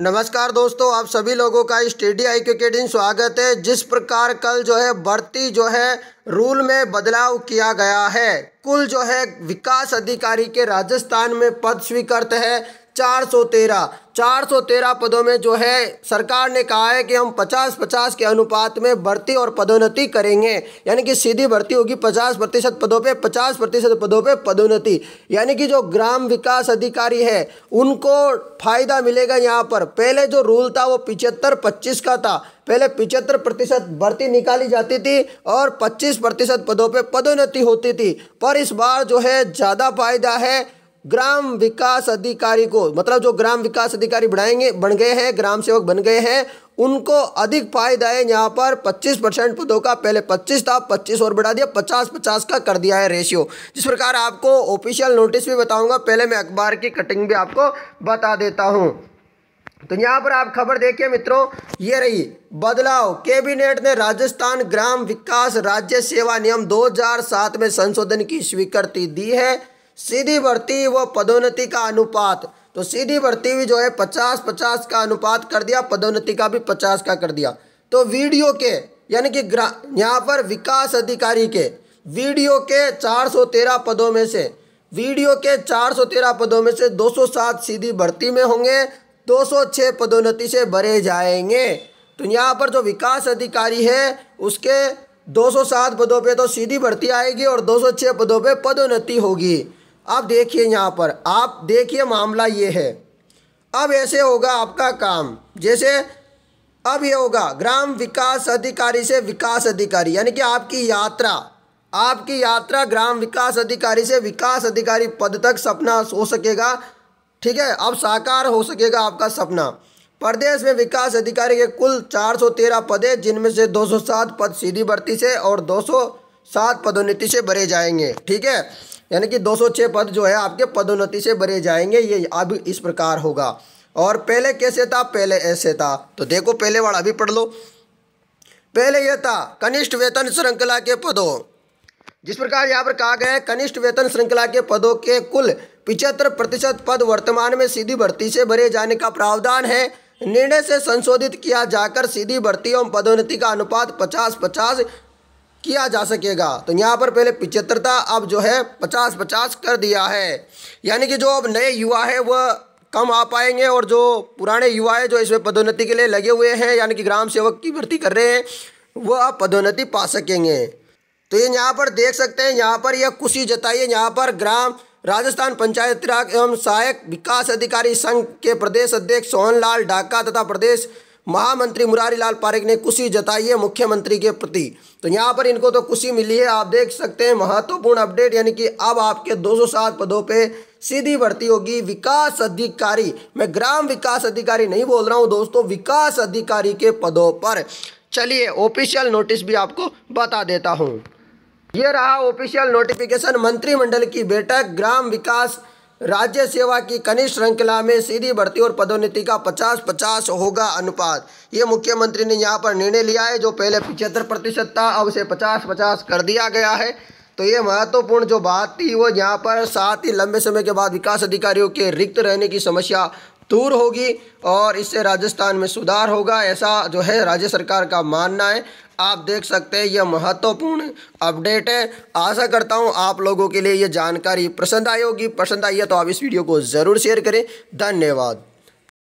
नमस्कार दोस्तों, आप सभी लोगों का स्टेडी आई क्रिकेटिंग स्वागत है, जिस प्रकार कल जो है बढ़ती जो है रूल में बदलाव किया गया है। कुल जो है विकास अधिकारी के राजस्थान में पद स्वीकृत है 413 413 पदों में जो है, सरकार ने कहा है कि हम 50 50 के अनुपात में भर्ती और पदोन्नति करेंगे। यानी कि सीधी भर्ती होगी 50 प्रतिशत पदों पे 50 प्रतिशत पदों पे पदोन्नति। यानी कि जो ग्राम विकास अधिकारी है, उनको फ़ायदा मिलेगा यहाँ पर। पहले जो रूल था वो पिचहत्तर पच्चीस का था। पहले पिचहत्तर प्रतिशत भर्ती निकाली जाती थी और 25 प्रतिशत पदों पे पदोन्नति होती थी। पर इस बार जो है, ज़्यादा फ़ायदा है। ग्राम विकास अधिकारी को मतलब जो ग्राम विकास अधिकारी बढ़ाएँगे, बन गए हैं, ग्राम सेवक बन गए हैं, उनको अधिक फ़ायदा है। यहाँ पर 25 परसेंट पदों का, पहले 25 था 25 और बढ़ा दिया 50 50 का कर दिया है रेशियो। जिस प्रकार आपको ऑफिशियल नोटिस भी बताऊँगा, पहले मैं अखबार की कटिंग भी आपको बता देता हूँ। तो यहाँ पर आप खबर देखिए मित्रों, ये रही, बदलाव, कैबिनेट ने राजस्थान ग्राम विकास राज्य सेवा नियम 2007 में संशोधन की स्वीकृति दी है। सीधी भर्ती व पदोन्नति का अनुपात तो सीधी भर्ती भी जो है पचास पचास का अनुपात कर दिया, पदोन्नति का भी पचास का कर दिया। तो वीडियो के, यानी कि यहाँ पर विकास अधिकारी के, वीडियो के 413 पदों में से, वीडियो के 413 पदों में से 207 सीधी भर्ती में होंगे 206 पदोन्नति से भरे जाएँगे। तो यहाँ पर जो विकास अधिकारी है, उसके 207 पदों पे तो सीधी भर्ती आएगी और 206 पदों पे पदोन्नति होगी। अब देखिए यहाँ पर, आप देखिए मामला ये है। अब ऐसे होगा आपका काम। जैसे अब ये होगा, ग्राम विकास अधिकारी से विकास अधिकारी, यानी कि आपकी यात्रा आपकी यात्रा ग्राम विकास अधिकारी से विकास अधिकारी पद तक सपना हो सकेगा। ठीक है? अब साकार हो सकेगा आपका सपना। प्रदेश में विकास अधिकारी के कुल 413 पद है जिनमें से 207 पद सीधी भर्ती से और 207 पदोन्नति से भरे जाएँगे, ठीक है? यानी कि 206 पद जो है आपके पदोन्नति से भरे जाएँगे, ये अब इस प्रकार होगा। और पहले कैसे था? पहले ऐसे था। तो देखो, पहले वाला भी पढ़ लो। पहले यह था, कनिष्ठ वेतन श्रृंखला के पदों। जिस प्रकार यहाँ पर कहा गया है, कनिष्ठ वेतन श्रृंखला के पदों के कुल पिछहत्तर प्रतिशत पद वर्तमान में सीधी भर्ती से भरे जाने का प्रावधान है। निर्णय से संशोधित किया जाकर सीधी भर्ती एवं पदोन्नति का अनुपात पचास पचास किया जा सकेगा। तो यहाँ पर पहले पिचहत्तर था अब जो है पचास पचास कर दिया है। यानी कि जो अब नए युवा है वह कम आ पाएँगे और जो पुराने युवा है, जो इसमें पदोन्नति के लिए लगे हुए हैं, यानी कि ग्राम सेवक की भर्ती कर रहे हैं वह अब पदोन्नति पा सकेंगे। तो ये यहाँ पर देख सकते हैं, यहाँ पर यह खुशी जताइए यहाँ पर ग्राम, राजस्थान पंचायत राज एवं सहायक विकास अधिकारी संघ के प्रदेश अध्यक्ष सोहन लाल तथा प्रदेश महामंत्री मुरारी लाल पारिक ने खुशी जताई है मुख्यमंत्री के प्रति। तो यहाँ पर इनको तो खुशी मिली है। आप देख सकते हैं महत्वपूर्ण अपडेट, यानी कि अब आपके 207 पदों पे सीधी भर्ती होगी विकास अधिकारी। मैं ग्राम विकास अधिकारी नहीं बोल रहा हूँ दोस्तों, विकास अधिकारी के पदों पर। चलिए ऑफिशियल नोटिस भी आपको बता देता हूँ। ये रहा ऑफिशियल नोटिफिकेशन मंत्रिमंडल की बैठक। ग्राम विकास राज्य सेवा की कनिष्ठ श्रृंखला में सीधी भर्ती और पदोन्नति का 50-50 होगा अनुपात। ये मुख्यमंत्री ने यहाँ पर निर्णय लिया है, जो पहले पिछहत्तर प्रतिशत था, अब उसे 50-50 कर दिया गया है। तो ये महत्वपूर्ण जो बात थी, वो यहाँ पर साथ ही लंबे समय के बाद विकास अधिकारियों के रिक्त रहने की समस्या दूर होगी और इससे राजस्थान में सुधार होगा, ऐसा जो है राज्य सरकार का मानना है। आप देख सकते हैं, यह महत्वपूर्ण अपडेट है। आशा करता हूँ आप लोगों के लिए ये जानकारी पसंद आई होगी। पसंद आई है तो आप इस वीडियो को ज़रूर शेयर करें। धन्यवाद।